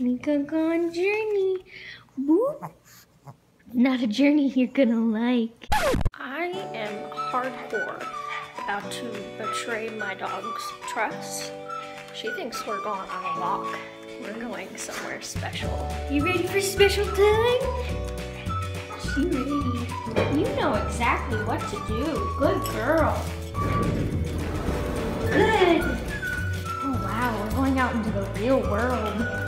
We can go on journey. Whoop. Not a journey you're gonna like. I am hardcore about to betray my dog's trust. She thinks we're going on a walk. We're going somewhere special. You ready for special time? She ready. You know exactly what to do. Good girl. Good. Oh wow, we're going out into the real world.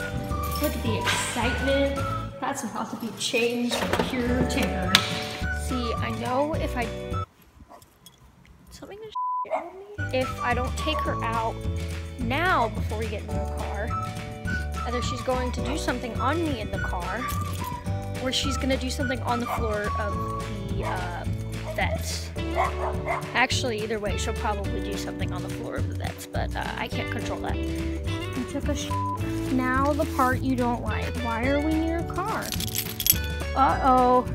Look at the excitement. That's about to be changed to pure terror. See, I know if I... Something is. If I don't take her out now before we get in the car, either she's going to do something on me in the car, or she's going to do something on the floor of the uh, vets. Actually, either way, she'll probably do something on the floor of the vets, but uh, I can't control that. Took a sh Now the part you don't like. Why are we near a car? Uh-oh.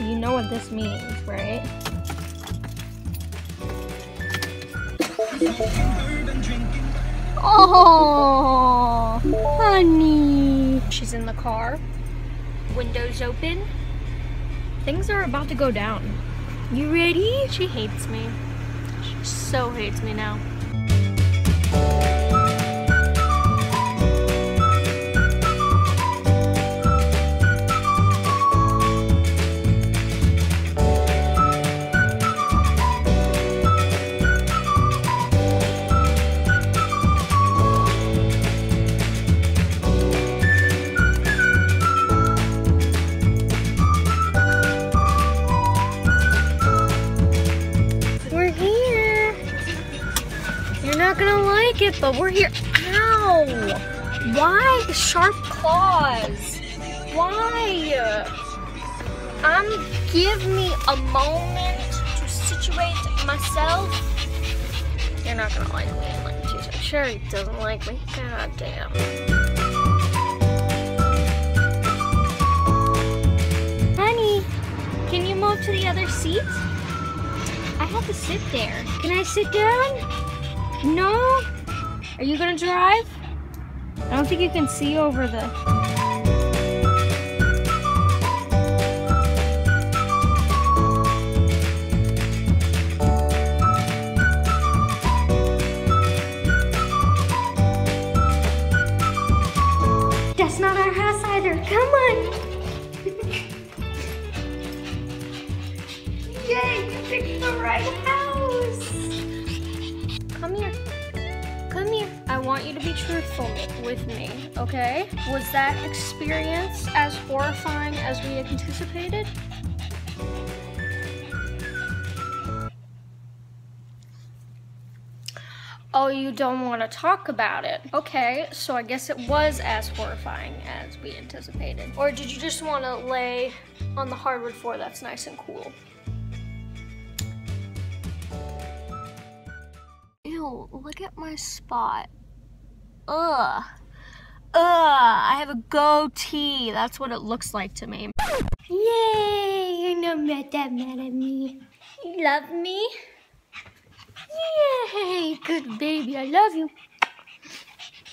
You know what this means, right? Oh, honey. She's in the car. Windows open. Things are about to go down. You ready? She hates me. She so hates me now. But we're here. Ow! Why the sharp claws? Why? Um, give me a moment to situate myself. You're not gonna like me in like two seconds. Sure, he doesn't like me. God damn. Honey, can you move to the other seat? I have to sit there. Can I sit down? No? Are you gonna drive? I don't think you can see over the. That's not our house either. Come on. Yay, you picked the right house. Want you to be truthful with me, okay? Was that experience as horrifying as we anticipated? Oh, you don't want to talk about it. Okay, so I guess it was as horrifying as we anticipated. Or did you just want to lay on the hardwood floor that's nice and cool? Ew, look at my spot. Ugh. Ugh, I have a goatee. That's what it looks like to me. Yay, you're not that mad at me. You love me? Yay, good baby, I love you.